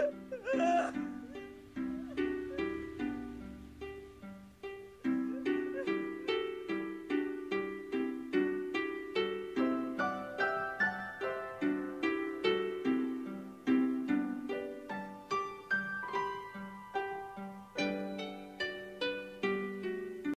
え?